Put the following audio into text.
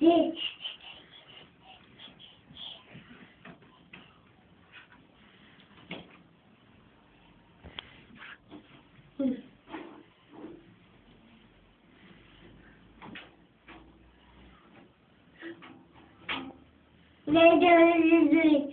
Ne gördün?